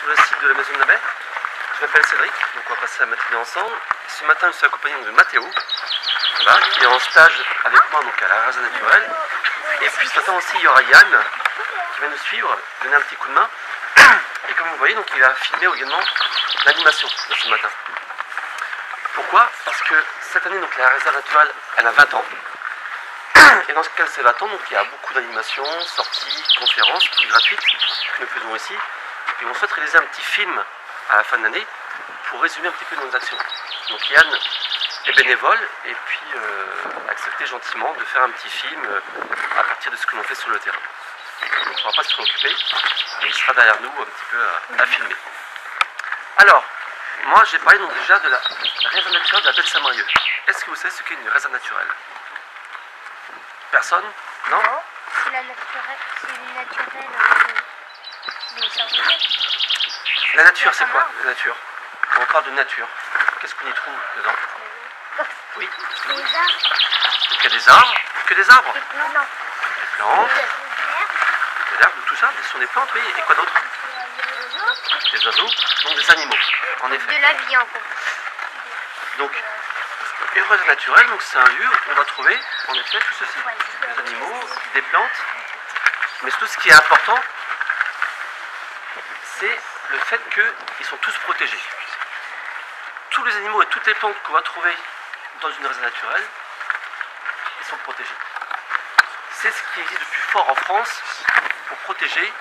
sur le site de la Maison de la Baie. Je m'appelle Cédric, donc on va passer la matinée ensemble. Ce matin, je suis accompagné de Mathéo, qui est en stage avec moi donc à la Rasa Naturelle. Et puis ce matin aussi, il y aura Yann qui va nous suivre, donner un petit coup de main. Et comme vous voyez, donc il a filmé également l'animation de ce matin. Pourquoi? Parce que cette année, donc la réserve naturelle, elle a 20 ans. Et dans ce cas, c'est 20 ans, donc il y a beaucoup d'animations, sorties, conférences, toutes gratuites que nous faisons ici. Et on souhaite réaliser un petit film à la fin de l'année pour résumer un petit peu nos actions. Donc Yann est bénévole et puis euh, a accepté gentiment de faire un petit film euh, à partir de ce que l'on fait sur le terrain. Donc on ne pourra pas se préoccuper, mais il sera derrière nous un petit peu à, filmer. Alors, moi j'ai parlé donc déjà de la réserve naturelle de la de Saint-Marieux. Est-ce que vous savez ce qu'est une réserve naturelle? Personne? Non? C'est la naturelle. C'est une naturelle. euh, des Saint-Brieuc. La nature, c'est quoi la nature? On parle de nature, qu'est-ce qu'on y trouve dedans? Oui, Les arbres, a des arbres, que des arbres, les plantes, des plantes, des arbres, tout ça, ce sont des plantes, oui, et quoi d'autre? Des oiseaux, donc des animaux, en effet. de la vie en gros. Donc, réserve naturelle, donc c'est un lieu où on va trouver, en effet, tout ceci. Des animaux, des plantes, mais surtout ce qui est important, c'est le fait qu'ils sont tous protégés. Tous les animaux et toutes les plantes qu'on va trouver dans une réserve naturelle, ils sont protégés. C'est ce qui existe depuis fort en France pour protéger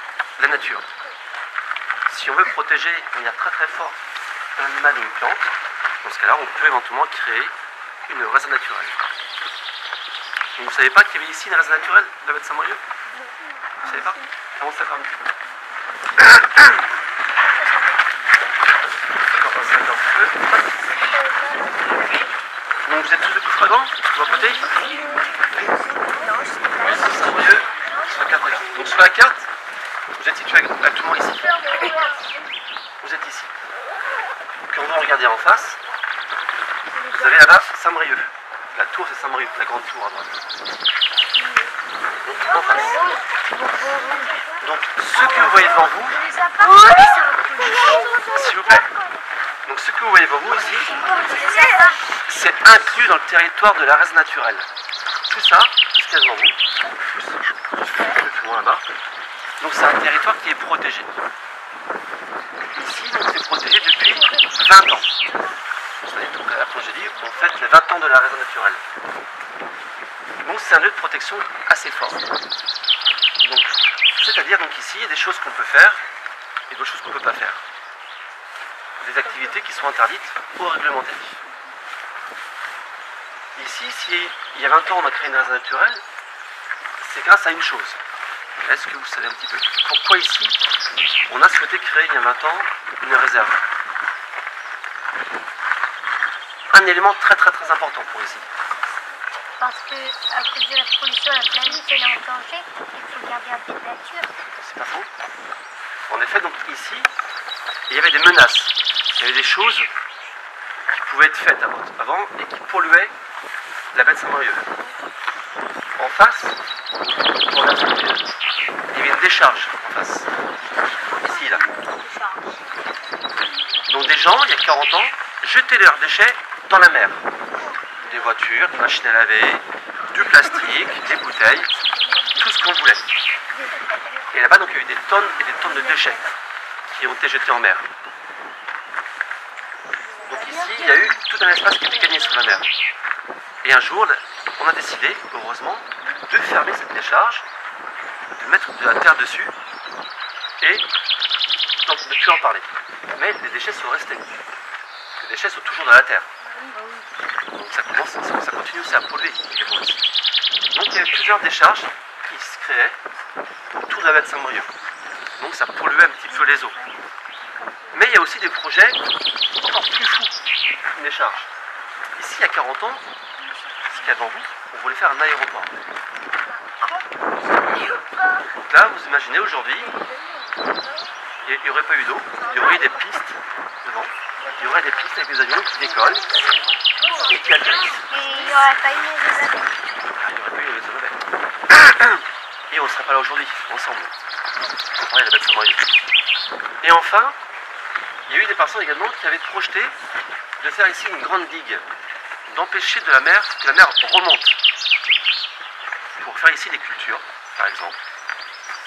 la nature. Si on veut protéger de manière très très forte un animal ou une plante, dans ce cas-là, on peut éventuellement créer une réserve naturelle. Vous ne savez pas qu'il y avait ici une réserve naturelle de la Saint-Marieux Vous ne savez pas? Comment ça va? Donc vous êtes tous de Coufragan De votre côté Saint-Marieux sur la carte là. Donc sur la carte, vous êtes situé actuellement ici. Vous êtes ici. Quand vous regardez en face, vous avez là-bas Saint-Brieuc. La tour, c'est Saint-Brieuc, la grande tour à droite. Donc. Donc, ce que vous voyez devant vous, s'il vous plaît. Donc, ce que vous voyez devant vous ici, c'est inclus dans le territoire de la réserve naturelle. Tout ça, tout ce qu'il y a devant vous, là-bas, donc c'est un territoire qui est protégé. Ici, donc c'est protégé depuis 20 ans. Vous savez, tout à l'heure, quand j'ai dit, on fête les 20 ans de la réserve naturelle. Donc c'est un lieu de protection assez fort. C'est-à-dire donc ici, il y a des choses qu'on peut faire et d'autres choses qu'on ne peut pas faire. Des activités qui sont interdites ou réglementées. Ici, si il y a 20 ans on a créé une réserve naturelle, c'est grâce à une chose. Est-ce que vous savez un petit peu pourquoi ici on a souhaité créer il y a 20 ans une réserve? Un élément très très très important pour ici. Parce que à cause de la pollution, la planète elle est en danger. Il faut garder un peu de nature. C'est pas faux En effet, donc ici, il y avait des menaces. Il y avait des choses qui pouvaient être faites avant, et qui polluaient la baie de Saint-Brieuc. En face, il y avait une décharge en face. Ici, là. Donc des gens, il y a 40 ans, jetaient leurs déchets dans la mer. Des voitures, des machines à laver, du plastique, des bouteilles, tout ce qu'on voulait. Et là-bas, donc, il y a eu des tonnes et des tonnes de déchets qui ont été jetés en mer. Donc ici, il y a eu tout un espace qui a été gagné sur la mer. Et un jour, on a décidé, heureusement, de fermer cette décharge, de mettre de la terre dessus et donc de ne plus en parler. Mais les déchets sont restés. Les déchets sont toujours dans la terre. Donc ça, commence, ça, ça continue polluer également ici. Donc il y avait plusieurs décharges qui se créaient autour de la baie de Saint-Brieuc. Donc ça polluait un petit peu les eaux. Mais il y a aussi des projets encore plus fous qu'une décharge. Ici, il y a 40 ans, ce qu'il y a devant vous, on voulait faire un aéroport. Donc là, vous imaginez aujourd'hui, il n'y aurait pas eu d'eau, il y aurait eu des pistes aurait des pistes avec des avions qui décollent et qui atterrissent. Et il n'y aurait pas eu les avions. Ah, il n'y aurait pas eu les Olympiques. Et on ne serait pas là aujourd'hui, ensemble, pour parler de la de Saint-Brieuc. Et enfin, Il y a eu des personnes également qui avaient projeté de faire ici une grande digue, d'empêcher de la mer que la mer remonte, pour faire ici des cultures, par exemple,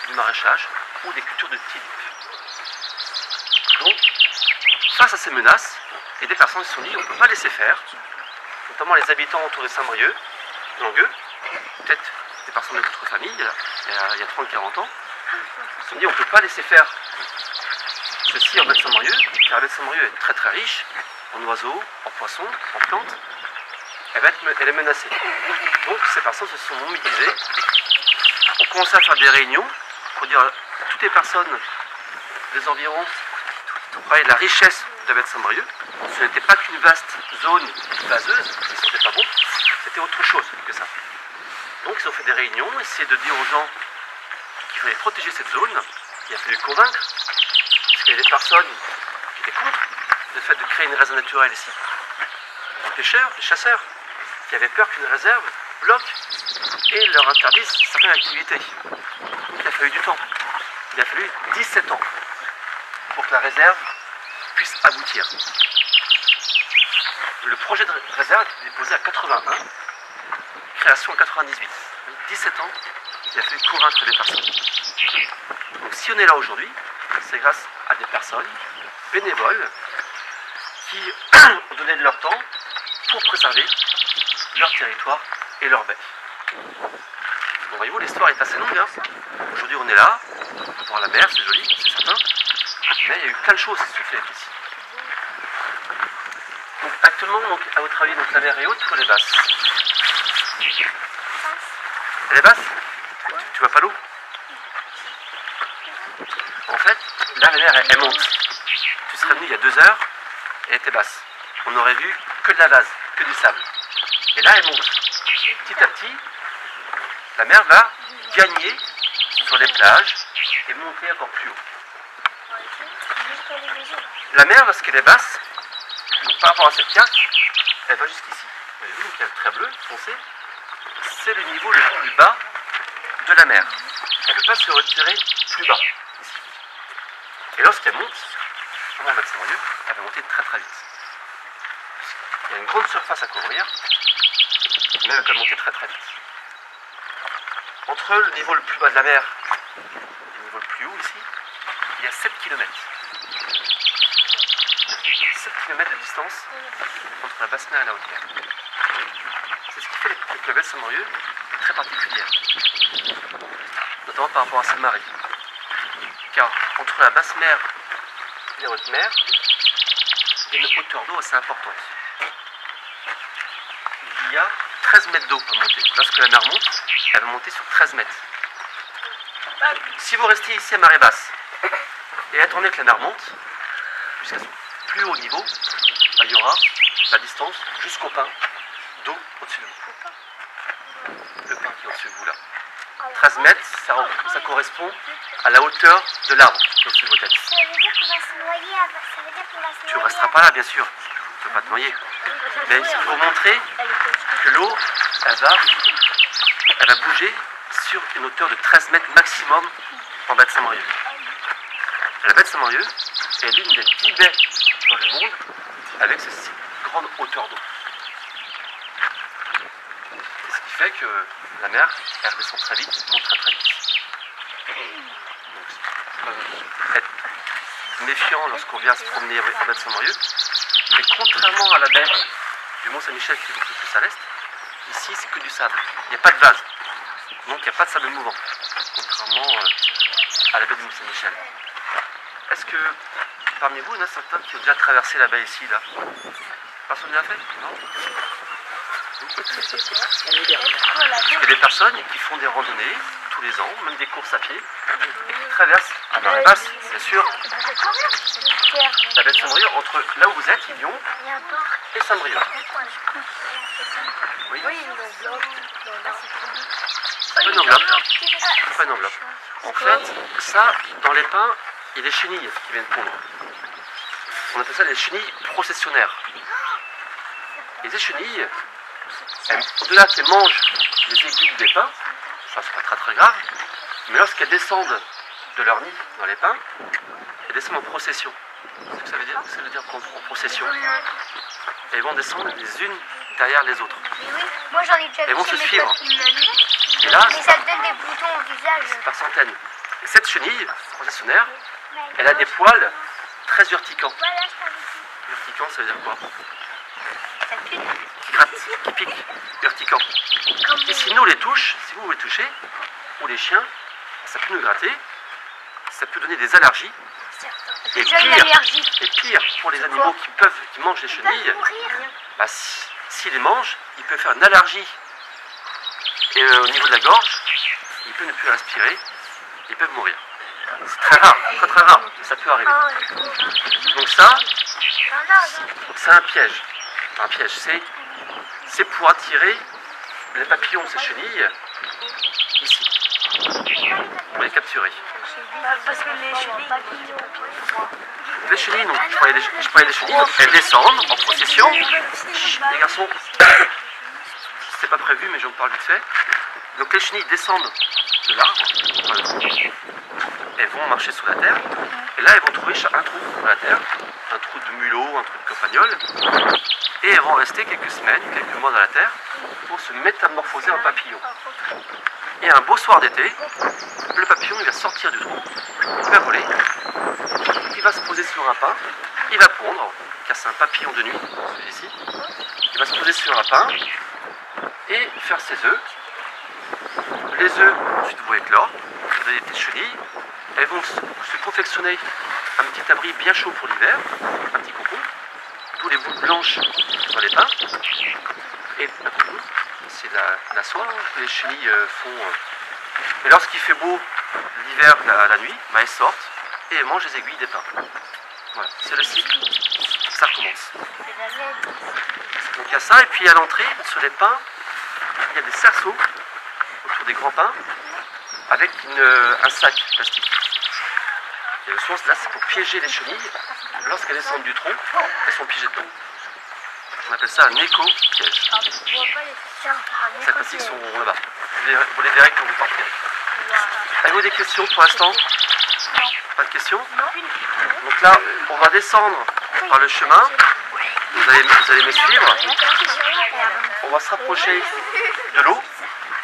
du maraîchage ou des cultures de type. Face à ces menaces, et des personnes se sont dit on ne peut pas laisser faire, notamment les habitants autour de Saint-Brieuc, Langueux, peut-être des personnes de notre famille, il y a, il y a 30-40 ans, se sont dit on ne peut pas laisser faire ceci en baie de Saint-Brieuc, car la baie de Saint-Brieuc est très très riche en oiseaux, en poissons, en plantes, elle, va être, elle est menacée. Donc ces personnes se sont mobilisées, ont commencé à faire des réunions pour dire à toutes les personnes des environs de la richesse de Saint-Brieuc. Ce n'était pas qu'une vaste zone vaseuse, ce n'était pas bon, c'était autre chose que ça. Donc ils ont fait des réunions, essayer de dire aux gens qu'il fallait protéger cette zone. Il a fallu convaincre, parce qu'il y a des personnes qui étaient contre le fait de créer une réserve naturelle ici. Des pêcheurs, des chasseurs, qui avaient peur qu'une réserve bloque et leur interdise certaines activités. Il a fallu du temps. Il a fallu 17 ans pour que la réserve aboutir. Le projet de réserve a été déposé à 81, création en 98. 17 ans, il a fallu convaincre les personnes. Donc si on est là aujourd'hui, c'est grâce à des personnes bénévoles qui ont donné de leur temps pour préserver leur territoire et leur baie. Bon, voyez-vous, l'histoire est assez longue. Hein. Aujourd'hui, on est là, on voir la mer, c'est joli, c'est certain. Mais il y a eu plein de choses qui se sont faites ici. Donc, à votre avis, donc, la mer est haute ou elle est basse Elle est basse tu, tu vois pas l'eau En fait, là, la mer, elle, elle monte. Tu serais venu il y a deux heures, elle était basse. On aurait vu que de la vase, que du sable. Et là, elle monte. Petit à petit, la mer va gagner sur les plages et monter encore plus haut. La mer, lorsqu'elle est basse, donc par rapport à cette carte, elle va jusqu'ici. Vous voyez, donc il y a le trait. C'est le niveau le plus bas de la mer. Elle ne peut pas se retirer plus bas. Ici. Et lorsqu'elle monte, on va lieu, elle va monter très très vite. Il y a une grande surface à couvrir, mais elle peut monter très très vite. Entre le niveau le plus bas de la mer et le niveau le plus haut ici, il y a 7 km. Distance entre la basse mer et la haute mer. C'est ce qui fait que la baie de Saint-Maurieux est très particulière, notamment par rapport à sa marée. Car entre la basse mer et la haute mer, il y a une hauteur d'eau assez importante. Il y a 13 mètres d'eau à monter. Lorsque la mer monte, elle va monter sur 13 mètres. Si vous restez ici à marée basse et attendez que la mer monte jusqu'à son plus haut niveau, bah, il y aura la distance jusqu'au pain d'eau au-dessus de vous. Le pain qui est au-dessus de vous là. 13 mètres, ça, ça correspond à la hauteur de l'arbre qui est au-dessus de vos têtes. Ça veut dire qu'on va se noyer. avec- Ça veut dire qu'on va se Tu ne resteras pas là, bien sûr. Tu ne peux pas te noyer. Mais c'est pour montrer que l'eau, elle va, elle va bouger sur une hauteur de 13 mètres maximum en baie de Saint-Maurieux. La baie de Saint-Maurieux est l'une des 10 baies dans le monde avec cette grande hauteur d'eau. Ce qui fait que la mer, elle redescend très vite, monte très très vite. Donc, faut être méfiant lorsqu'on vient se promener en baie de Saint-Maurieux. Mais contrairement à la baie du Mont-Saint-Michel qui est beaucoup plus à l'est, ici c'est que du sable. Il n'y a pas de vase. Donc il n'y a pas de sable mouvant. Contrairement euh, à la baie du Mont-Saint-Michel. Est-ce que parmi vous, il y en a certains qui ont déjà traversé la baie ici, là Personne ne l'a fait Non? Il y a des personnes qui font des randonnées tous les ans, même des courses à pied, et qui traversent marée basse, bien sûr, la baie de Saint-Brieuc entre là où vous êtes, Lyon, et Saint-Brieuc. Oui, pas une enveloppe. Pas une enveloppe. En fait, ça, dans les pins, il y a des chenilles qui viennent pondre. On appelle ça des chenilles processionnaires. Et ces chenilles, elles- au-delà qu'elles mangent les aiguilles des pins, ça c'est pas très très grave, mais lorsqu'elles descendent de leur nid dans les pins, elles descendent en procession. C'est ce que ça veut dire, ça veut dire en procession. Et ils vont descendre les unes derrière les autres. Mais oui, moi j'en ai déjà Elles vont se suivre. Et là, Mais ça te donne des boutons au visage. par centaines. Et cette chenille processionnaire, elle a des poils très urticants. Urticants, ça veut dire quoi Ça pue. Qui piquent, urticants. Et si nous les touche, si vous les touchez, ou les chiens, ça peut nous gratter, ça peut donner des allergies. Et pire, et pire pour les animaux qui peuvent, qui mangent les chenilles, bah, si- s'ils les mangent, ils peuvent faire une allergie. Et euh, au niveau de la gorge, ils peuvent ne plus respirer, ils peuvent mourir. C'est très rare, très très rare, ça peut arriver. Donc ça, c'est un piège. Un piège, c'est, c'est pour attirer les papillons, ces chenilles, ici, pour les capturer. Parce que les chenilles. Les chenilles, donc, je parlais des, je chenilles, donc elles descendent en procession. Les garçons, c'était pas prévu, mais j'en parle vite fait. Donc les chenilles descendent de l'arbre, vont marcher sous la terre, et là elles vont trouver un trou dans la terre, un trou de mulot, un trou de campagnol, et elles vont rester quelques semaines, quelques mois dans la terre pour se métamorphoser en papillon. Et un beau soir d'été, le papillon il va sortir du trou, il va voler, il va se poser sur un pin, il va pondre, car c'est un papillon de nuit, celui-ci. Il va se poser sur un pin et faire ses œufs. Les œufs ensuite vont éclore, va donner des petites chenilles. Elles vont se, confectionner un petit abri bien chaud pour l'hiver, un petit cocon, d'où les boules blanches sur les pins. Et un cocon, c'est la, soie que les chenilles euh, font. euh. Et lorsqu'il fait beau l'hiver, la, la nuit, elles sortent et elles mangent les aiguilles des pins. Voilà, c'est le cycle. Ça recommence. Donc il y a ça, et puis à l'entrée, sur les pins, il y a des cerceaux autour des grands pins avec euh, un sac là, c'est pour piéger les chenilles. Lorsqu'elles descendent du tronc, elles sont piégées dedans. On appelle ça un éco-piège. Les sacs plastiques sont là-bas. Vous les, verrez quand vous partez. Avez-vous des questions pour l'instant Pas de questions Donc là, on va descendre par le chemin. Vous allez, vous allez me suivre. On va se rapprocher de l'eau.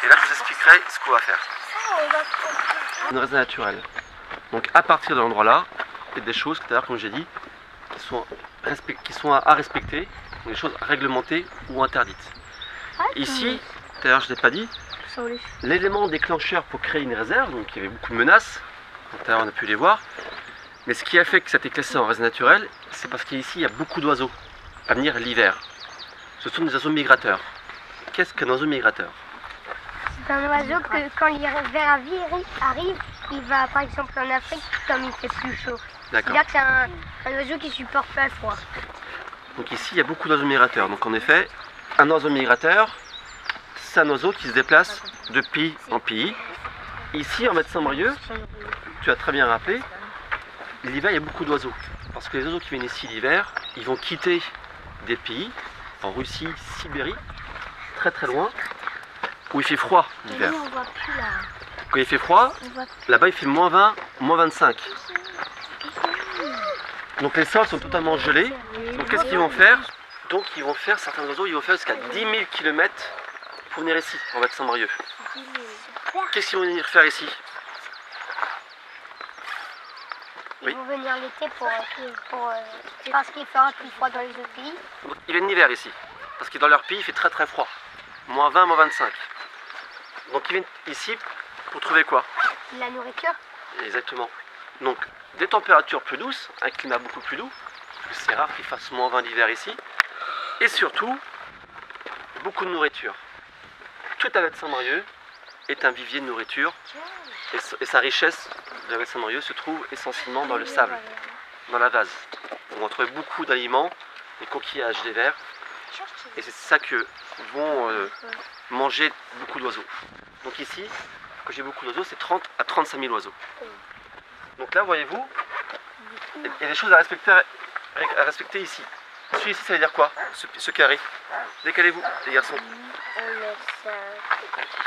Et là, je vous expliquerai ce qu'on va faire. Une réserve naturelle. Donc à partir de l'endroit-là, il y a des choses, d'ailleurs, comme j'ai dit, qui sont, respect- qui sont à, à respecter, des choses réglementées ou interdites. Ici, d'ailleurs, je ne l'ai pas dit, l'élément déclencheur pour créer une réserve, donc il y avait beaucoup de menaces, tout à l'heure on a pu les voir, mais ce qui a fait que ça a été classé en réserve naturelle, c'est parce qu'ici il y a beaucoup d'oiseaux à venir l'hiver. Ce sont des oiseaux migrateurs. Qu'est-ce qu'un oiseau migrateur? C'est un oiseau que quand l'hiver arri- arrive, il va par exemple en Afrique comme il fait plus chaud. D'accord. C'est-à-dire que c'est un, un oiseau qui supporte pas le froid. Donc ici, il y a beaucoup d'oiseaux migrateurs. Donc en effet, un oiseau migrateur, c'est un oiseau qui se déplace de pays en pays. Ici, en Saint-Brieuc, tu as très bien rappelé, l'hiver, il y a beaucoup d'oiseaux. Parce que les oiseaux qui viennent ici l'hiver, ils vont quitter des pays, en Russie, Sibérie, très très loin, où il fait froid l'hiver. Quand il fait froid, là-bas il fait moins 20, moins 25. Donc les sols sont totalement gelés. Donc qu'est-ce qu'ils vont faire? Donc ils vont faire, certains oiseaux, ils vont faire jusqu'à 10 000 km pour venir ici, en bas de Saint-Brieuc. Qu'est-ce qu'ils vont venir faire ici? Ils vont venir l'été pour, pour, euh, parce qu'il fera plus froid dans les autres pays. Ils viennent l'hiver ici. Parce que dans leur pays, il fait très très froid. Moins 20, moins 25. Donc ils viennent ici pour trouver quoi? La nourriture. Exactement. Donc des températures plus douces, un climat beaucoup plus doux, parce que c'est rare qu'il fasse moins 20 l'hiver ici, et surtout beaucoup de nourriture. Tout à Saint-Marieux est un vivier de nourriture, et sa richesse de la Saint-Marieux se trouve essentiellement dans le sable, dans la vase. On va trouver beaucoup d'aliments, des coquillages, des vers, et c'est ça que vont euh, manger beaucoup d'oiseaux. Donc ici, quand j'ai beaucoup d'oiseaux, c'est 30 à 35 000 oiseaux. Donc là, voyez-vous, il y a des choses à respecter, à respecter ici. Celui-ci, ça veut dire quoi ce, ce carré? Décalez-vous, les garçons.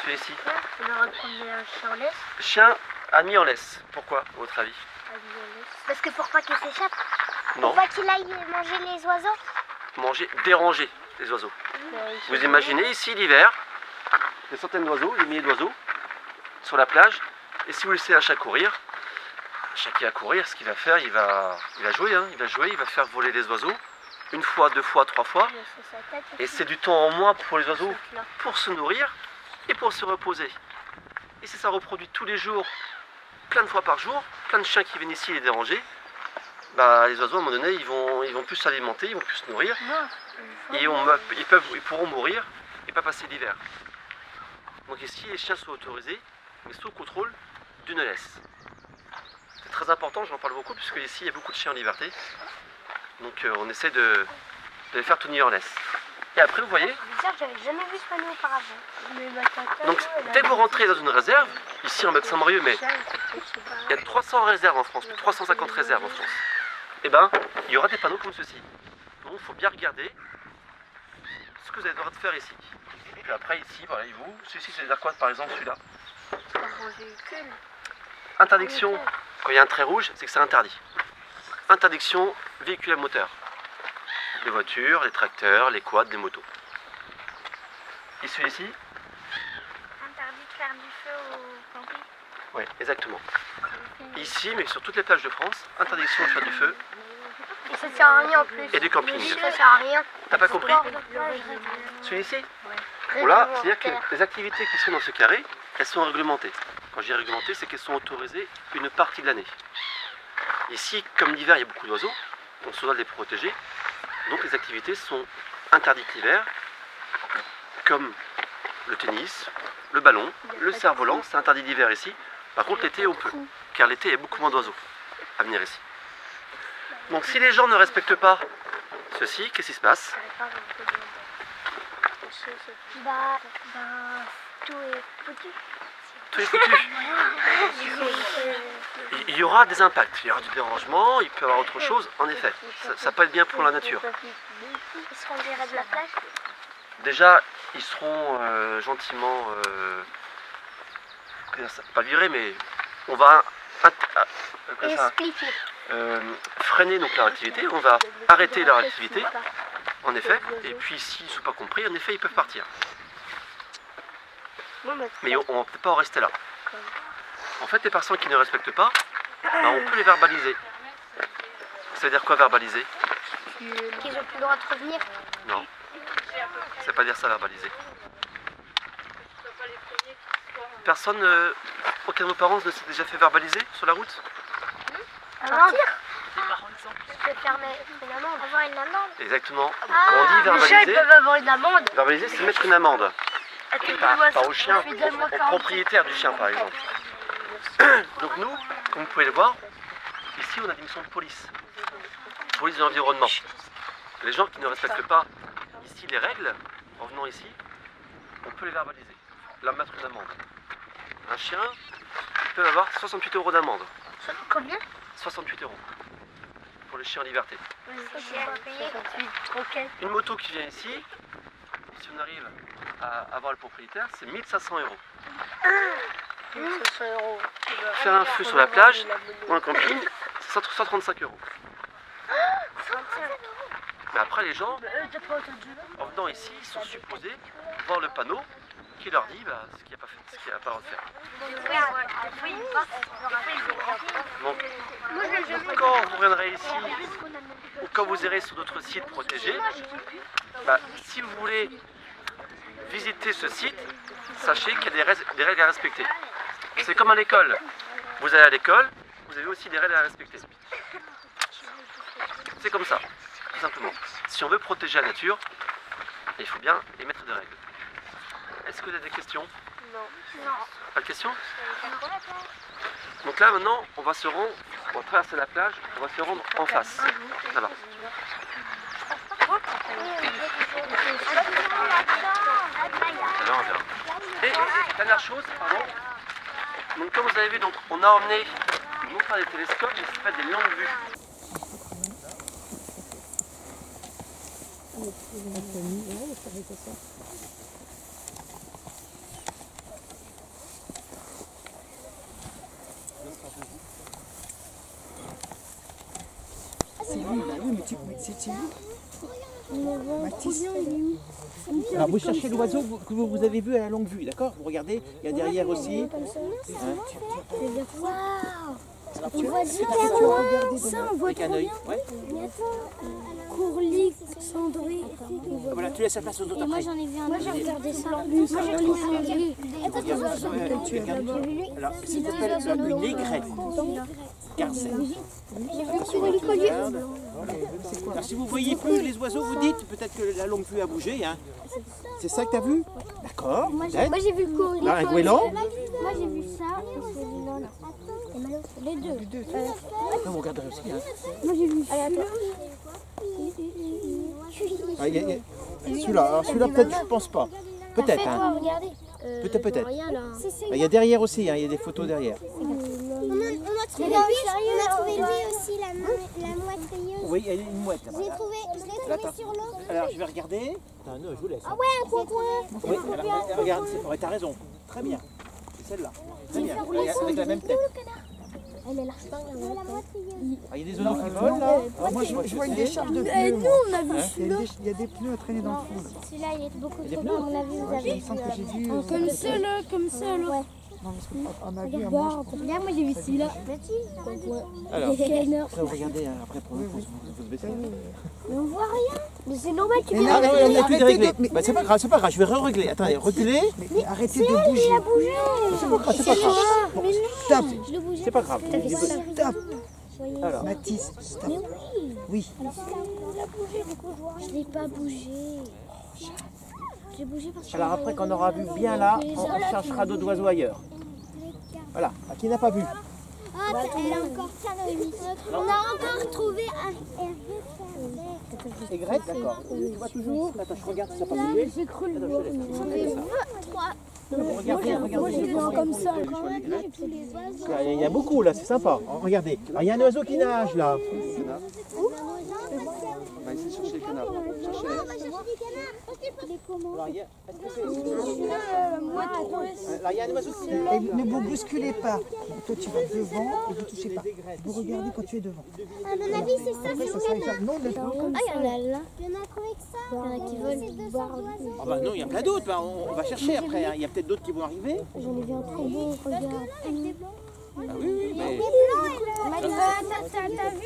Celui-ci. on va reprendre un chien en laisse. Chien a mis en laisse. Pourquoi, à votre avis? Parce que pour pas qu'il s'échappe. Non, Pour pas qu'il aille manger les oiseaux manger, déranger les oiseaux. Vous imaginez ici l'hiver, des centaines d'oiseaux, des milliers d'oiseaux sur la plage, et si vous laissez un chat courir, un chat qui va courir, ce qu'il va faire, il va, il va jouer, hein, il va jouer, il va faire voler les oiseaux, une fois, deux fois, trois fois, et c'est du temps en moins pour les oiseaux pour se nourrir et pour se reposer. Et si ça reproduit tous les jours, plein de fois par jour, plein de chiens qui viennent ici les déranger, bah, les oiseaux à un moment donné ils vont, ils vont plus s'alimenter, ils vont plus se nourrir, et on ils, peuvent, ils pourront mourir et pas passer l'hiver. Donc ici les chiens sont autorisés, mais sous contrôle d'une laisse. C'est très important, j'en parle beaucoup, puisque ici il y a beaucoup de chiens en liberté. Donc euh, on essaie de, de les faire tenir en laisse. Et après vous voyez, j'avais jamais vu ce panneau auparavant. donc dès que vous rentrez dans une réserve, ici en Saint-Marieux, mais il y a 300 réserves en France, plus de 350 réserves en France. Et ben, il y aura des panneaux comme ceci. Donc il faut bien regarder ce que vous avez le droit de faire ici. Puis après ici, voilà, et vous, celui-ci c'est dire quoi par exemple celui-là Interdiction, quand il y a un trait rouge, c'est que c'est interdit. Interdiction véhicule à moteur. Les voitures, les tracteurs, les quads, les motos. Et celui-ci Interdit de faire du feu au camping. Oui, exactement. Ici, mais sur toutes les plages de France, interdiction de faire du feu Et ça sert à rien en plus. et du camping. Ça sert à rien. T'as pas compris Celui-ci Bon c'est-à-dire que les activités qui sont dans ce carré, elles sont réglementées. Quand je dis réglementées, c'est qu'elles sont autorisées une partie de l'année. Ici, comme l'hiver, il y a beaucoup d'oiseaux, on se doit de les protéger. Donc les activités sont interdites l'hiver, comme le tennis, le ballon, le cerf-volant, c'est interdit l'hiver ici. Par contre, l'été, on peut, car l'été, il y a beaucoup moins d'oiseaux à venir ici. Donc si les gens ne respectent pas ceci, qu'est-ce qui se passe? Bah, bah, tout est foutu. Tout est foutu. Il- y aura des impacts, il y aura du dérangement, il peut y avoir autre chose, en effet. Ça, ça peut être bien pour la nature. Ils seront virés de la plage. Déjà, ils seront euh, gentiment, euh, pas virés, mais on va ah, euh, freiner donc leur activité, on va arrêter leur activité, en effet, et puis s'ils ne sont pas compris, en effet, ils peuvent partir. Mais on ne peut pas en rester là. En fait, les personnes qui ne respectent pas, ben, on peut les verbaliser. Ça veut dire quoi verbaliser? Qu'ils n'ont plus le droit de revenir. Non. Ça veut pas dire ça verbaliser. Personne, euh, aucun de vos parents ne s'est déjà fait verbaliser sur la route? Une amende. Avoir une amende Exactement. Ah, Quand on dit les chiens, ils verbaliser, peuvent avoir une amende. verbaliser, c'est mettre une amende. Au chien, Donne-moi au 40. propriétaire du chien par exemple. Donc nous, comme vous pouvez le voir, ici on a des missions de police. Police de l'environnement. Les gens qui ne respectent pas ici les règles, en venant ici, on peut les verbaliser, leur mettre une amende. Un chien, il peut avoir 68 euros d'amende. Combien? 68 euros en liberté. Une moto qui vient ici, si on arrive à avoir le propriétaire, c'est 1500 euros. 500 euros. Faire un feu sur la plage ou un camping, c'est 100 135 euros. Mais après, les gens, en venant ici, ils sont supposés voir le panneau qui leur dit bah, ce qu'il n'y a pas fait, ce qu'il n'y a pas le faire. Donc, quand vous reviendrez ici, ou quand vous irez sur d'autres sites protégés, bah, si vous voulez visiter ce site, sachez qu'il y a des règles à respecter. C'est comme à l'école. Vous allez à l'école, vous avez aussi des règles à respecter. C'est comme ça, tout simplement. Si on veut protéger la nature, il faut bien émettre des règles. Est-ce que vous avez des questions? Pas de questions? Donc là maintenant, on va se rendre, on va traverser la plage, on va se rendre en face. Là-bas. Et dernière chose, pardon. Donc comme vous avez vu, donc, on a emmené non pas des télescopes, mais c'est fait des longues vues. Oui, mais tu mais c'est c'est où Alors vous cherchez l'oiseau que vous vous avez vu à la longue vue, d'accord Vous regardez, il y a derrière aussi. Alors, tu- voit as loin. Ça, dans- on voit un trop bien. Courlis, cendré. Voilà, tu laisses la place aux autres moi j'en ai vu un. Moi j'ai regardé ça. Moi j'ai regardé regardes. Alors, ça s'appelle une aigrette. Garcelle. Regarde. Alors, si vous voyez plus les oiseaux, vous dites peut-être que la longue vue a bougé. Hein. C'est ça que tu as vu? D'accord. Moi j'ai vu le. Là, un goéland. Moi j'ai vu ça et celui-là. là. Les deux. Ah, vous regarderez aussi. Hein. Moi j'ai vu celui-là. Ah, il y a- il y a- Celui-là, alors celui-là peut-être je pense pas. Peut-être. Hein. Regardez. Peut-être, peut-être. Là. Ah, Il y a derrière aussi, hein, il y a des photos derrière. Trouvé lui, on a trouvé lui aussi, la, la mouette rayeuse. Oui, il y a une mouette Je l'ai trouvé, je l'ai Là, trouvé sur l'eau. Alors je vais regarder. Non, non, je vous laisse. Ah ouais, un coin Oui, alors, regarde, ouais, t'as raison. Très bien. C'est celle-là. Très bien. Avec la même tête. Elle est là. la mouette rayeuse. Ah, il y a des oiseaux qui volent là. Ah, Moi, je, vois- je vois une décharge de pneus. Nous on a vu Il y, a celui-là. des, il y a des pneus à traîner dans le fond. là. Celui-là, il est beaucoup trop grand. On a vu, vous avez vu. euh, Comme ça là, comme ça là. Non, parce qu'on a vu un manche. Regarde, moi j'ai vu celui-là. Alors, après, vous regardez après pour coup, vous vous baissez. Mais on voit rien. Mais c'est normal qu'il Mais Ah non, on a pu Arrêtez dérégler. de- mais- Bah, c'est pas grave, c'est pas grave, je vais re-régler. Attendez, reculez. Mais, mais arrêtez de bouger. C'est pas grave, c'est pas grave. Stop, Je le bougeais. C'est pas grave. stop. Alors, Mathis, stop. Oui. Je l'ai pas bougé. J'ai bougé parce que. alors après, quand on aura vu bien là, on cherchera d'autres oiseaux ailleurs. Voilà, à qui n'a pas vu Ah, elle a encore plein de On a encore trouvé un Hervé Aigrette, d'accord. Tu vois toujours Attends, je regarde si ça n'a pas bougé. J'ai cru le voir. je te laisse. Trois. Regardez, regardez. J'ai vu un comme ça. Tous les oiseaux. Il y a- il y a beaucoup là, c'est sympa. Regardez, Alors, il y a un oiseau qui nage là. On va chercher des canards. Les comment Alors, il y a, est-ce que c'est- Alors, il y a un oiseau qui ne vous bousculez pas. Toi, tu vas devant et vous touchez pas. Vous regardez quand tu es devant. À mon avis, c'est ça, c'est le canard. ça. Non, le Ah, il y en a là. Il y en a trouvé que ça? Il y en a qui C'est veulent 200 boire. oiseaux. Ah bah non, il y a plein d'autres. Bah, on, va chercher après. hein. Il y a peut-être d'autres qui vont arriver. J'en ai vu un trop beau. Regarde. Ah oui, oui, mais... Des blancs et là.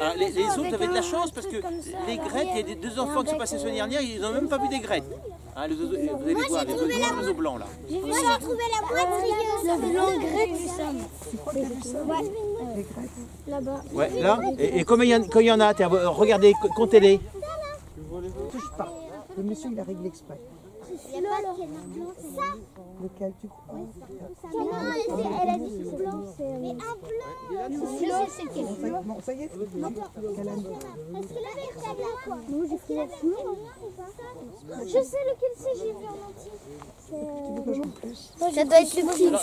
Ah, les, les autres avaient de la chance parce que les grettes, il y a des deux enfants qui sont passés la semaine dernière, ils n'ont même pas vu des grettes. Hein, les oiseaux- vous allez voir, les oiseaux, les oiseaux blancs là. Moi, j'ai trouvé la mouette rayeuse. Le blanc grec du Les grecs. Là-bas. Ouais, là. Et, et comme il y en, quand il y en a, regardez, co- comptez-les. Touche pas. Le monsieur, il a réglé exprès. Il y a pas de canard blanc. Ça Lequel tu crois non, elle, a dit blanc. Mais un blanc. C'est quel Ça y est, Non, Est-ce c'est quoi c'est Je sais lequel c'est, j'ai vu en entier. Tu veux que j'en plus Ça doit être le petit. Euh,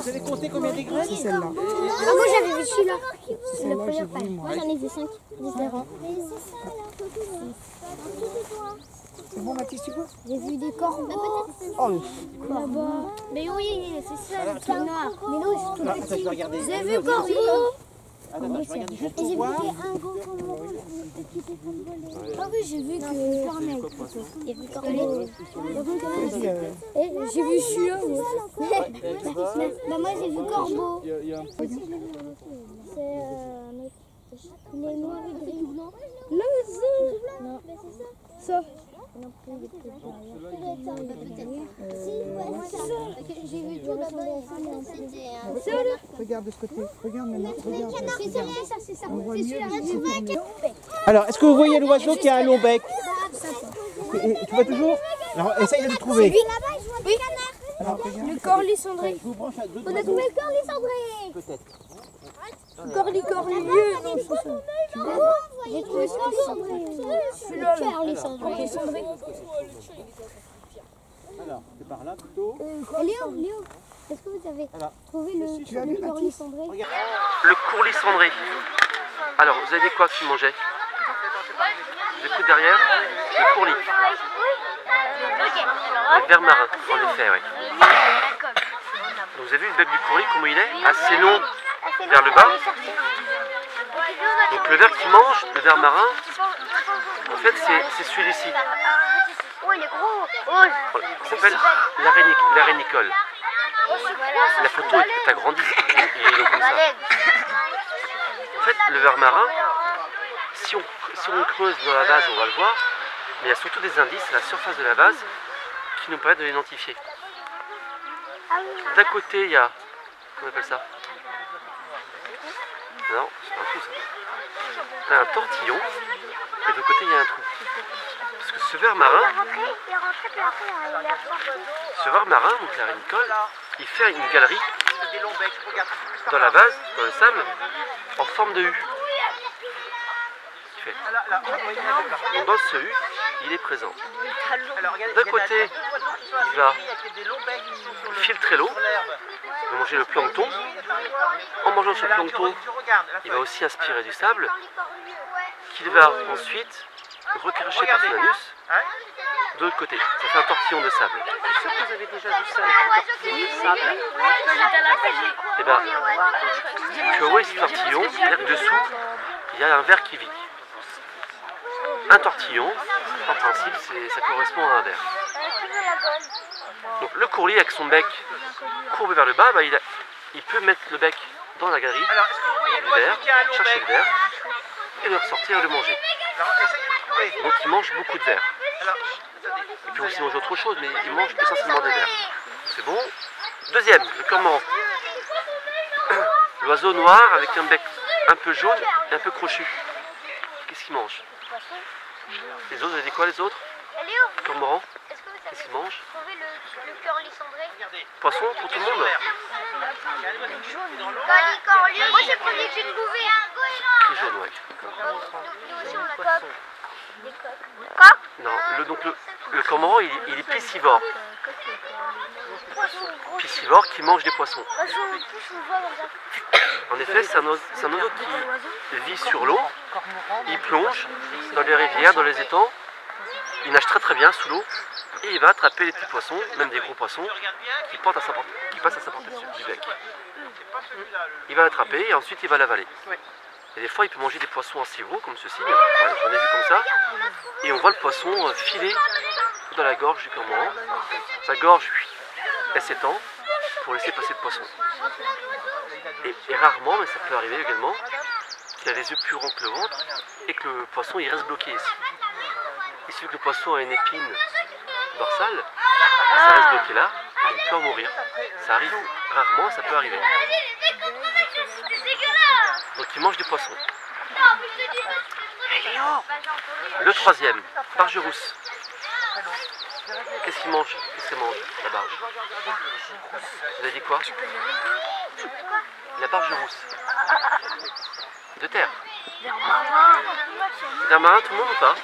vous avez compté combien C'est celle-là. Ah, moi j'avais vu celui-là. C'est j'ai vue, moi. Moi j'en ai vu 5 différents. Mais c'est ça, là, en C'est bon, Mathis, tu vois J'ai vu des corbeaux Oh, là-bas. Mais oui, c'est ça, le truc noir. Mais nous, c'est tout Ah. J'ai vu corbeau. Attends, attends, je vais regarder juste Et pour j'ai vu voir. un gros corbeau qui était comme volé. Ah oui, j'ai vu que corneille. Il y a vu corbeau. vas-y, j'ai vu celui-là. Euh, Bah moi j'ai vu corbeau. C'est euh, un autre. Il est noir et gris. blanc. Non, mais ça. Non, mais c'est ça. Non plus. J'ai vu tout là-bas. C'était regarde de ce côté. Regarde maintenant. C'est c'est ça. C'est celui-là. Alors, est-ce que vous voyez l'oiseau qui a un long bec Et- et Tu vois toujours Alors, essaye de le trouver. Alors. Le à deux On a trouvé le corps des cendrés. peut-être. Corli corli. Non, c'est ça. J'ai trouvé. Celui-là, le corli cendré. Alors, c'est par là plutôt. Léo, Léo, est-ce que vous avez trouvé le Mathis cendrés Le courlis cendré. Alors, vous avez quoi qui mangeait J'écoute derrière. Le courlis. Le ver marin, en effet, oui. Donc, vous avez vu le bec du courlis, comment il est Assez long vers le bas. Donc le ver qui mange, le ver marin, en fait c'est celui-ci. Oh, il est gros. Il s'appelle l'arénic- l'arénicole. La photo est agrandie. Est. En fait, le ver marin, si on, si creuse dans la vase, on va le voir, mais il y a surtout des indices à la surface de la vase qui nous permettent de l'identifier. D'un côté, il y a. Comment on appelle ça? Non, c'est pas un trou ça. A un tortillon, et de côté, il y a un trou. Parce que ce ver marin, ce ver marin, donc la rénicole, il fait une galerie dans la vase, dans le sable, en forme de U. Donc dans ce U, il est présent. D'un côté, il va filtrer l'eau, va manger le plancton. En mangeant ce plancton, il va aussi aspirer du sable, qu'il va ensuite recracher par son anus de l'autre côté. Ça fait un tortillon de sable. Je suis sûr que vous avez déjà vu ça, les tortillons de sable. Bien, tu vois ce tortillon, c'est-à-dire que dessous, il y a un ver qui vit. Un tortillon, en principe, ça correspond à un ver. Donc le courrier avec son bec courbé vers le bas, bah, il, a- il peut mettre le bec dans la galerie Alors, le verre, chercher bec le verre, et le ressortir et le manger. Alors, de. Donc il mange beaucoup de verre. Alors. Il peut aussi manger autre chose, mais il mange essentiellement des vers. C'est bon? Deuxième, le cormoran. L'oiseau noir avec un bec un peu jaune et un peu crochu. Qu'est-ce qu'il mange? Les autres, vous avez dit quoi les autres? Cormoran? Qu'est-ce qu'il mange? Cœur lissandré Poisson pour tout le monde Moi j'ai prévu que j'ai trouvé un goéland. Cri jaune, ouais. Nous aussi on l'a. Coque Non, le, donc le, le cormoran, il, il est piscivore. Piscivore qui mange des poissons. En effet, c'est un, oiseau- c'est un oiseau qui vit sur l'eau. Il plonge dans les rivières, dans les étangs. Il nage très très bien sous l'eau. Et il va attraper les petits poissons, même des gros poissons, qui, portent à sa qui passent à sa portée du- bec. Il va l'attraper et ensuite il va l'avaler. Et des fois, il peut manger des poissons assez gros comme ceci. ouais, J'en ai vu comme ça. Et on voit le poisson euh, filer dans la gorge du cormoran. Sa gorge, elle s'étend pour laisser passer le poisson. Et, et rarement, mais ça peut arriver également, qu'il a les yeux plus ronds que le ventre et que le poisson il reste bloqué ici. Il suffit que le poisson a une épine dorsale, ça reste bloqué là, il peut en mourir. Ça arrive rarement, ça peut arriver. Donc il mange du poisson. Le troisième, barge rousse. Qu'est-ce qu'il mange? Qu'est-ce qu'elle mange, la barge? Vous avez dit quoi? La barge rousse. De terre. Vers marin, tout le monde ou pas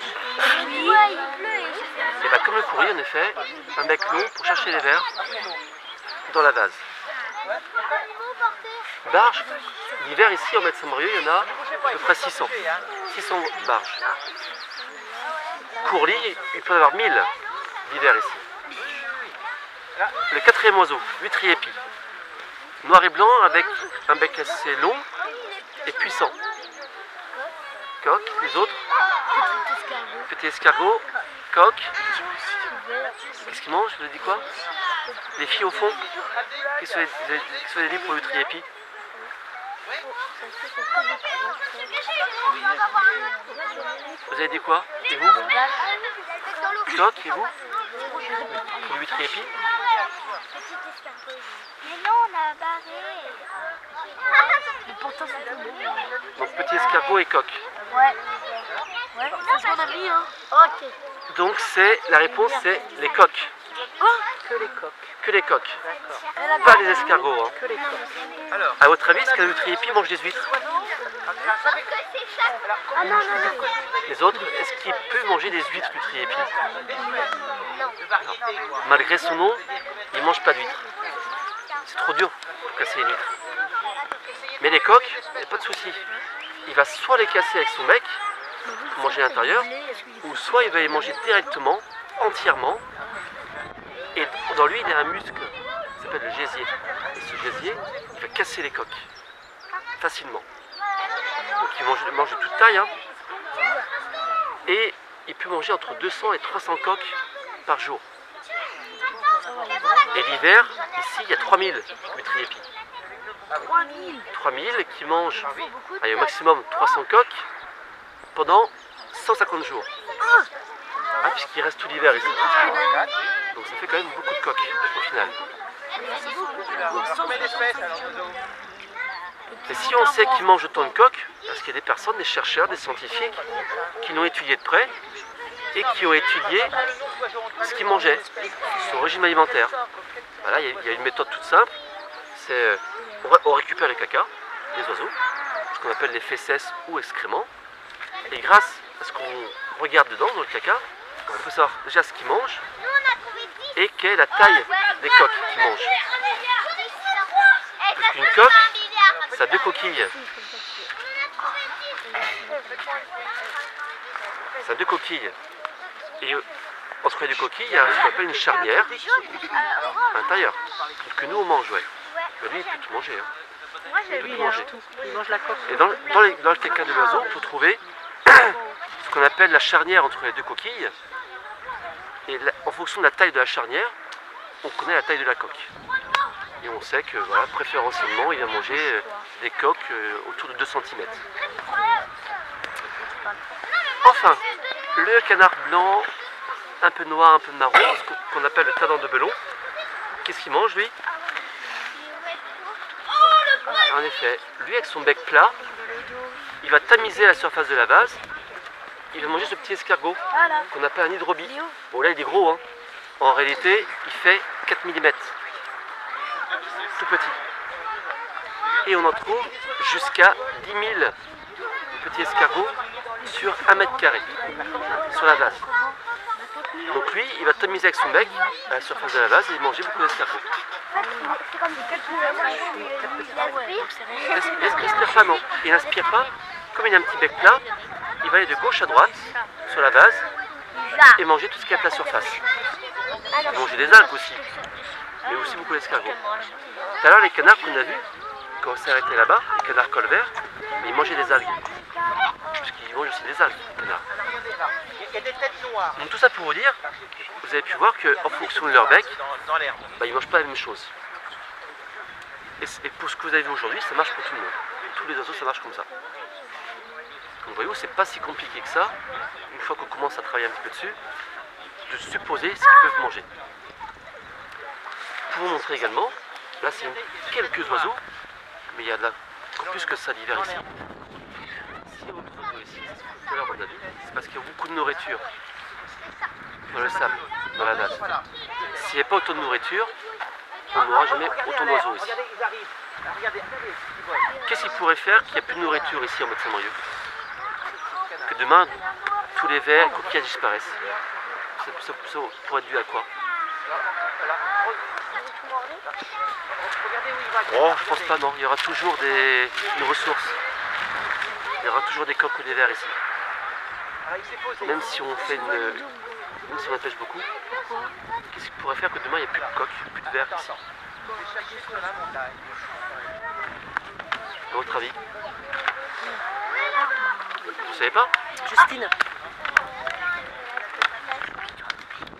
Et bien comme le courrier, en effet, un bec long pour chercher les vers dans la vase. Barge, l'hiver ici en Maître Saint-Brieuc, il y en a à peu près 600. 600 barges. Courlis, il peut y avoir 1000 d'hiver ici. Le quatrième oiseau, l'utriépi. Noir et blanc avec un bec assez long et puissant. Coq, les autres. Petit escargot, coq. Qu'est-ce qu'ils mangent Vous avez dit quoi Les filles au fond Qu'est-ce que vous avez- dit pour l'utriépi Vous avez dit quoi Et vous Coq et vous Pour l'utriépi Mais non, on a barré. pourtant c'est tout Donc petit escargot et coq. Ouais. Ouais, c'est ce qu'on a mis, hein. Ok. Donc c'est la réponse c'est les coqs. Que les coques. Que les coqs. Pas les escargots. Hein. Que les coques. Alors, À votre avis, est-ce qu'un utriépi mange des huîtres? Ah non, non, non. Les autres, est-ce qu'il peut manger des huîtres de variété, quoi. Malgré son nom, il mange pas d'huîtres. C'est trop dur pour casser une huître. Mais les coqs, il n'y a pas de souci. Il va soit les casser avec son bec pour manger à l'intérieur, ou soit il va les manger directement, entièrement. Et dans lui, il y a un muscle qui s'appelle le gésier. Et ce gésier, il va casser les coques facilement. Donc il mange, de toute taille. hein. Et il peut manger entre 200 et 300 coques par jour. Et l'hiver, ici, il y a 3000 métriépis. 3000 qui mangent allez, au maximum 300 coques pendant 150 jours. Ah, puisqu'il reste tout l'hiver ici. Donc ça fait quand même beaucoup de coques au final. Et si on sait qu'ils mangent autant de coques, parce qu'il y a des personnes, des chercheurs, des scientifiques, qui l'ont étudié de près et qui ont étudié ce qu'ils mangeaient, son régime alimentaire. Voilà, il y a- il y a une méthode toute simple, c'est euh, on ré- on récupère les caca des oiseaux, ce qu'on appelle les fesses ou excréments, et grâce à ce qu'on regarde dedans, dans le caca, on peut savoir déjà ce qu'ils mangent et quelle est la taille des coques qu'ils mangent. Parce qu'une coque, ça a deux coquilles. Ça a deux coquilles. Et euh, entre les deux coquilles, il y a ce qu'on appelle une charnière à l'intérieur. Que nous on mange, ouais. Lui, il peut tout manger. hein. Il peut tout manger. Il mange la coque. Et dans, le- dans, les- dans le caca de l'oiseau, on peut trouver ce qu'on appelle la charnière entre les deux coquilles. Et la- en fonction de la taille de la charnière, on connaît la taille de la coque. Et on sait que voilà, préférentiellement, il va manger euh, des coques euh, autour de 2 cm. Enfin, le canard blanc, un peu noir, un peu marron, ce qu'on- appelle le tadant de belon. Qu'est-ce qu'il mange lui? En effet, lui avec son bec plat, il va tamiser la surface de la vase. Il va manger ce petit escargot qu'on appelle un hydrobie. Bon là il est gros, hein. En réalité, il fait 4 mm. Tout petit. Et on en trouve jusqu'à 10 000 petits escargots sur 1 mètre carré sur la vase. Donc lui, il va tamiser avec son bec à la surface de la vase et manger beaucoup d'escargots. Non. Il n'inspire pas. Comme il a un petit bec plat, il va aller de gauche à droite sur la vase et manger tout ce qui est à la surface. Il va manger des algues aussi, mais aussi beaucoup d'escargots. Tout à l'heure, les canards qu'on a vus, quand on s'est arrêté là-bas, les canards colverts, ils mangeaient des algues. Des des têtes noires Donc tout ça pour vous dire, vous avez pu voir qu'en fonction de leur bec, bah, ils ne mangent pas la même chose. Et, pour ce que vous avez vu aujourd'hui, ça marche pour tout le monde. Tous les oiseaux, ça marche comme ça. Donc voyez-vous, c'est pas si compliqué que ça, une fois qu'on commence à travailler un petit peu dessus, de supposer ce qu'ils peuvent manger. Pour vous montrer également, là c'est quelques oiseaux, mais il y a encore plus que ça l'hiver ici. Si on trouve oiseaux c'est à a parce qu'il y a beaucoup de nourriture dans le sable, dans la natte. S'il n'y a pas autant de nourriture, on n'aura jamais autant d'oiseaux ici. Volent. Qu'est-ce qu'il pourrait faire qu'il n'y ait plus de nourriture ici en Mont-Saint-Marieux Que demain, tous les vers, les coquillages disparaissent. Ça, ça- ça pourrait être dû à quoi. Oh, je pense pas, non. Il y aura toujours des, une ressource. Il y aura toujours des coques ou des vers ici. Ah, il s'est posé. Même si on fait une. Même si on pêche beaucoup, qu'est-ce qu'il pourrait faire que demain il n'y ait plus de coques, plus de vers ici Sur la montagne. À votre avis Vous savez pas Justine.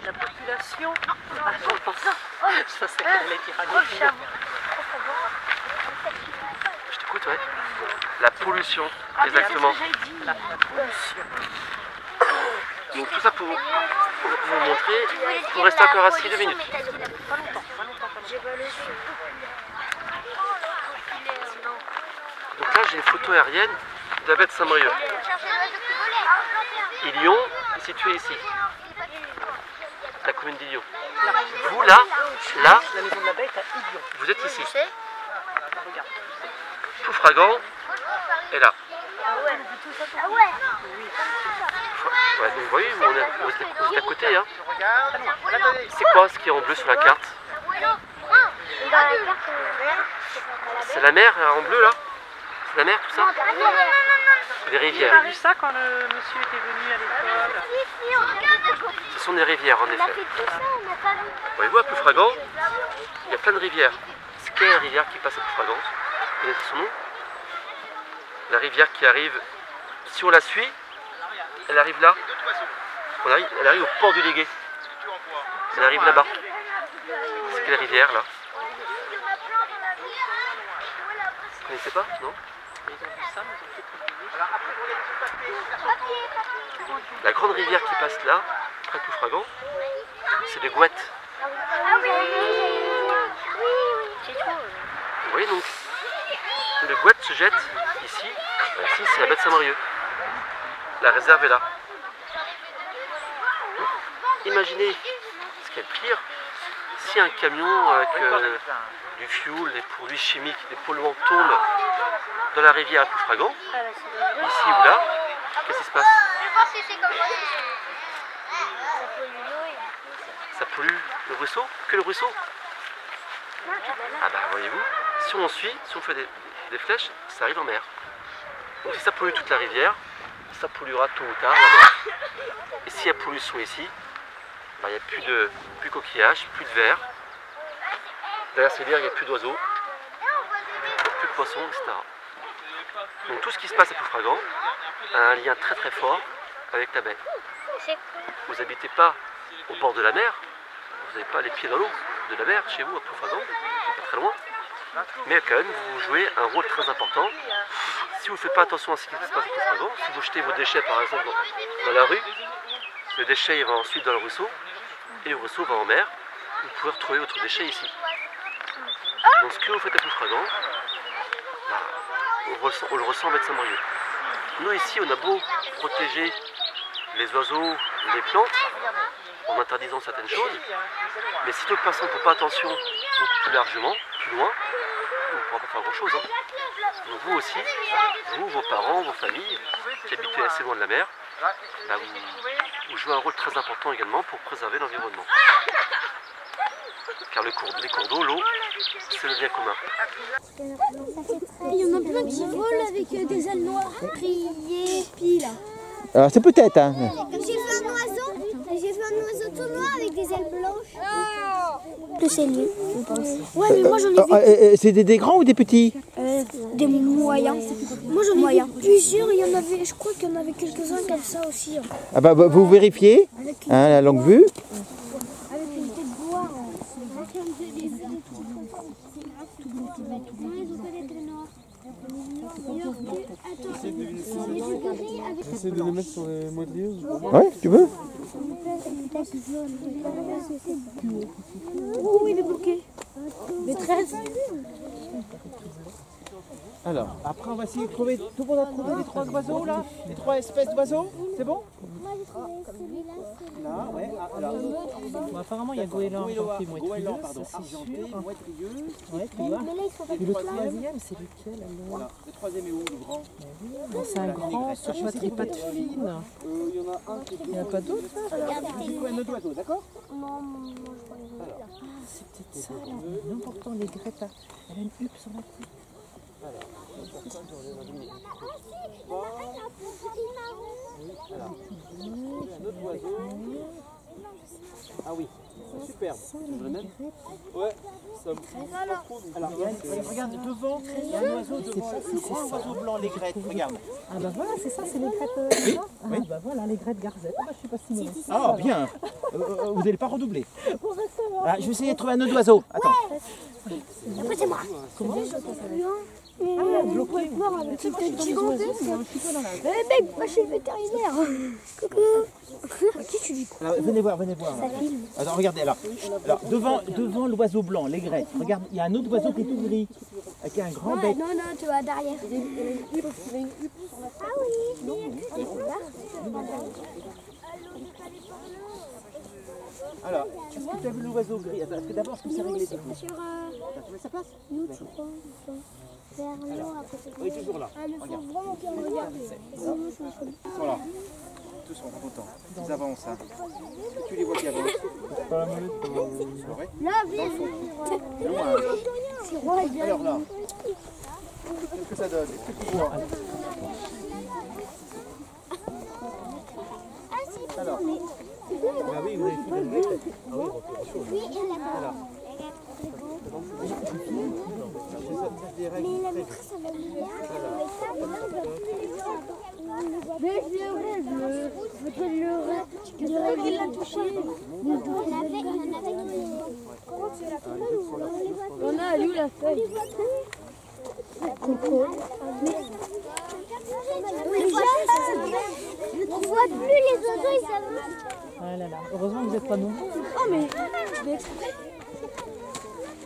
La population. Ah, j'en pense. Je pensais qu'elle allait dire mot. Je t'écoute, ouais. La pollution, exactement. La pollution. Donc tout ça pour vous, vous montrer, pour rester encore assis deux minutes. Donc là j'ai une photo aérienne de la baie de Saint-Brieuc. Lyon est situé ici, la commune d'Illion. Vous là, là, La maison de la bête à Idion. vous êtes ici. Ploufragan est là. Ouais, donc vous voyez, on est- êtes à côté. Hein. C'est quoi ce qui est en bleu sur la carte C'est la mer euh, en bleu là C'est la mer tout ça Les J'ai rivières. vu ça quand le monsieur était venu à l'école. Ce sont des rivières en effet. Voyez-vous à Ploufragan, il y a plein de rivières. C'est quelle rivière qui passe à Ploufragan Vous connaissez son nom? La rivière qui arrive, si on la suit, elle arrive là. Elle arrive au port du Légué. Elle arrive là-bas. C'est quelle rivière là Vous connaissez pas Non La grande rivière qui passe là, près de Ploufragan, c'est le Gouette. Vous voyez donc, le Gouette se jette ici. Ici, c'est la baie de Saint-Marieux. La réserve est là. Imaginez ce qui est le pire, si un camion avec euh, du fuel, des produits chimiques, des polluants tombent dans la rivière à Ploufragan, ici ou là, qu'est-ce qui se passe? Ça pollue le ruisseau? Que le ruisseau? Ah bah voyez-vous, si on suit, si on fait des, flèches, ça arrive en mer. Donc si ça pollue toute la rivière, ça polluera tôt ou tard la mer. Et s'il y a pollution ici, il n'y a plus de plus coquillages, plus de verre. Derrière ces verres, il n'y a plus d'oiseaux, plus de poissons, etc. Donc tout ce qui se passe à Ploufragan a un lien très très fort avec la baie. Vous n'habitez pas au bord de la mer, vous n'avez pas les pieds dans l'eau de la mer chez vous à Ploufragan, c'est pas très loin. Mais quand même, vous jouez un rôle très important. Si vous ne faites pas attention à ce qui se passe à Ploufragan, si vous jetez vos déchets par exemple dans, dans la rue, le déchet il va ensuite dans le ruisseau, et le ruisseau va en mer, vous pouvez retrouver votre déchet ici. Donc ce que vous faites à Ploufragan, bah, on, ressent- le ressent de Saint-Marieux. Nous ici, on a beau protéger les oiseaux, les plantes, en interdisant certaines choses, mais si d'autres personnes ne font pas attention beaucoup plus largement, plus loin, on ne pourra pas faire grand-chose. hein. Donc vous aussi, vous, vos parents, vos familles, qui habitez assez loin de la mer, bah, vous, vous jouez un rôle très important également pour préserver l'environnement. Car le cours- les cours d'eau, l'eau, c'est le bien commun. Il y en a plein qui volent avec euh, des ailes noires. Crier, pile. Alors c'est peut-être, hein. J'ai vu un oiseau, vu tout noir avec des ailes blanches. Que c'est lui, je pense. Ouais, mais moi j'en ai Ah, euh, euh, c'est des, des grands ou des petits vu des moyens. Moi j'en ai vu plusieurs, il y en avait, je crois qu'il y en avait quelques-uns comme ça aussi. hein. Ah bah, bah, vous vérifiez, hein, la longue vue. Avec une tête noire. J'essaie de les mettre sur les moindrieuses. Ouais, tu veux Oh, il est bloqué. Maîtresse. Alors, après on va essayer de trouver. Tout le monde a trouvé les trois oiseaux là Les trois espèces d'oiseaux C'est bon Là, ouais. ah, alors. Bon, apparemment, il y a goéland, Goéland, argenté, pardon, ça, c'est argenté, sûr. moitilleux. Ouais, tu vois. Et le troisième, c'est lequel alors voilà. Le troisième est où, le grand? C'est un grand, sur soit les pattes fines. Euh, Il y en a un qui est Il n'y en a pas d'autres un autre oiseau, d'accord? C'est peut-être ça, là. Non, pourtant, les grettes, elle a une huppe sur la tête. Un autre oiseau. Ah oui, c'est superbe. Ouais, ça me pas trop. donc Alors, regarde devant, il y a un oiseau devant, le grand oiseau blanc, les grettes, regarde. Ah bah voilà, c'est ça, c'est les grettes. euh, là. Ah bah voilà, les grettes garzette. Ah bah je suis pas si mauvaise. Ah, bien Euh, euh, Vous n'allez pas redoubler. Ah, je vais essayer de trouver un autre oiseau. Attends. Ah. Noir avec mec, moi je suis vétérinaire. Coucou. Qui tu dis Alors, venez voir, venez voir. Alors, regardez, alors, alors devant, devant l'oiseau blanc, les grettes, regarde, il y a un autre oiseau qui est tout gris, avec un grand bec. non, non, tu vas derrière. Ah oui, Alors, est-ce que tu as vu l'oiseau gris? Attends, est-ce que d'abord, est-ce que c'est réglé sur euh, ça passe? nous, tu crois de Oui, toujours là. Ah, mais faut vraiment qu'il regarde. Voilà. Tous sont contents. Ils avancent. Hein. Tu les vois qui avancent Pas Là, viens. Loin. Alors là, qu'est-ce que ça donne? Est-ce que tu vois? Alors. Ah oui, vous avez fait le grec. Oui, Mais la maîtresse, elle a. Mais je je le rêve. Je l'a fait On a, où la feuille Coco. On voit plus les oiseaux, ils. Ah. Heureusement vous n'êtes pas nombreux. Oh mais, mais exprès. Attends, c'est noir.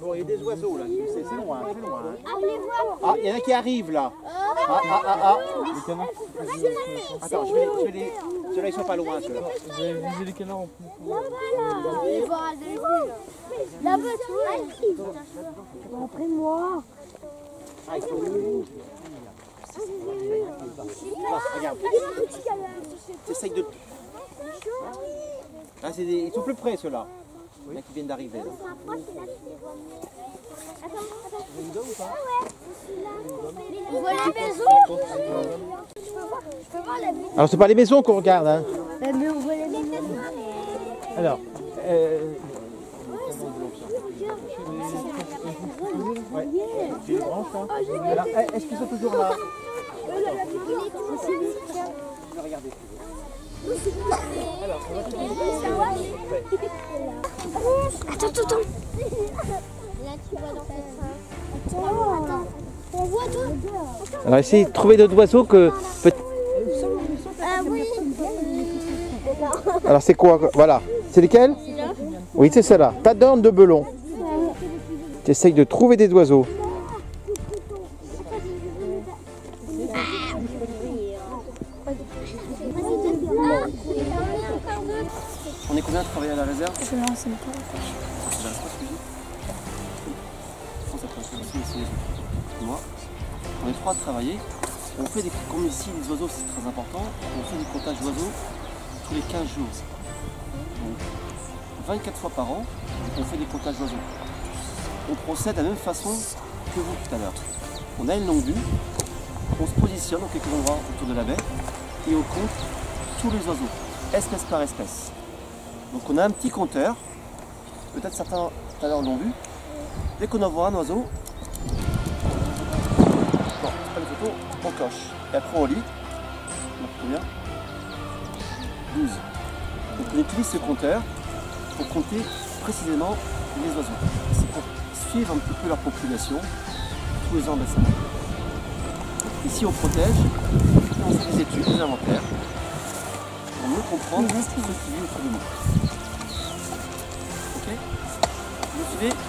Bon, il y a des oiseaux là, c'est loin, c'est loin. hein. Ah. Ah, il y en a qui arrivent là. Ah, ah, ah, ah. Attends, je vais, je vais les. Ceux-là, ils sont pas loin, ceux-là. Vous avez visé les canards en plus. Là-bas, là. Là-bas, tu vois. Après moi. Ah, ils sont Ah, regarde, t'essayes de. Ah, c'est des... Ils sont plus près ceux-là. Il y en a qui viennent d'arriver. là. On voit la maison. Je peux voir, je peux voir la maison. Alors, c'est pas les maisons qu'on regarde, hein. Mais on voit la maison. Alors, euh, ouais. C'est une branche, hein. Alors, eh, est-ce qu'ils sont toujours là? Je vais regarder. Alors, on va Attends, attends, attends. Là, tu vois dans cette Attends, attends. On voit toi Alors, essayez de trouver d'autres oiseaux que. peut- Ah oui. Alors, c'est quoi Voilà. C'est lesquels Oui, c'est celle-là. Tadorne de Belon. Tu essayes de trouver des oiseaux. Combien de travailler à la réserve Je pas. Moi, on est trois à travailler. On fait des comme ici les oiseaux c'est très important. On fait des comptages d'oiseaux tous les 15 jours. Donc 24 fois par an, on fait des comptages d'oiseaux. On procède de la même façon que vous tout à l'heure. On a une longue vue, on se positionne dans quelques endroits autour de la baie et on compte tous les oiseaux, espèce par espèce. Donc on a un petit compteur, peut-être certains tout à l'heure l'ont vu. Dès qu'on en voit un oiseau, photo, on coche. Et après on lit. On a combien? 12. Donc on utilise ce compteur pour compter précisément les oiseaux. C'est pour suivre un petit peu leur population tous les ans. Ici on protège, on fait des études, des inventaires, comprendre. Ce qui vit autour de nous. Ok. Vous suivez?